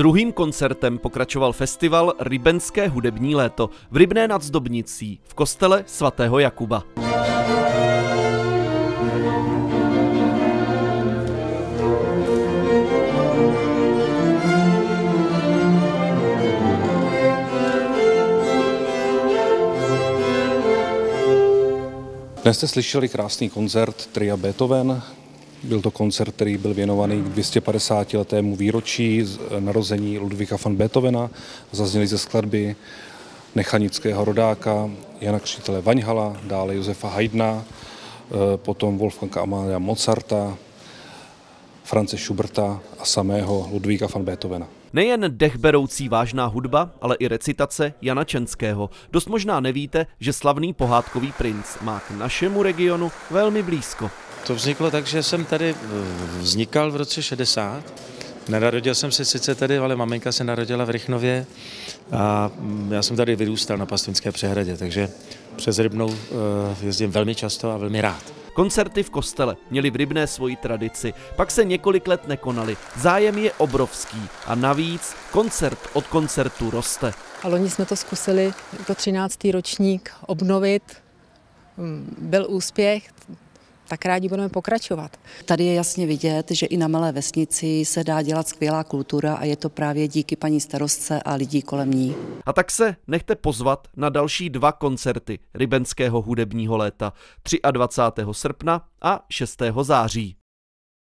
Druhým koncertem pokračoval festival Rybenské hudební léto v Rybné nad Zdobnicí v kostele svatého Jakuba. Dnes jste slyšeli krásný koncert Tria Beethoven. Byl to koncert, který byl věnovaný 250 letému výročí narození Ludvíka van Beethovena. Zazněly ze skladby nechanického rodáka Jana Křtitele Vaňhala, dále Josefa Haydna, eh, potom Wolfganga Amalia Mozarta, France Schuberta a samého Ludvíka van Beethovena. Nejen dechberoucí vážná hudba, ale i recitace Jana Čenského. Dost možná nevíte, že slavný pohádkový princ má k našemu regionu velmi blízko. To vzniklo tak, že jsem tady eh, vznikal v roce 60. Nenarodil jsem se sice tady, ale maminka se narodila v Rychnově a mm, já jsem tady vyrůstal na Pastvinské přehradě, takže přes Rybnou eh, jezdím velmi často a velmi rád. Koncerty v kostele měly v Rybné svoji tradici, pak se několik let nekonaly. Zájem je obrovský a navíc koncert od koncertu roste. A loni jsme to zkusili jako 13. ročník obnovit. Mm, byl úspěch, tak rádi budeme pokračovat. Tady je jasně vidět, že i na malé vesnici se dá dělat skvělá kultura a je to právě díky paní starostce a lidí kolem ní. A tak se nechte pozvat na další dva koncerty Rybenského hudebního léta 23. srpna a 6. září.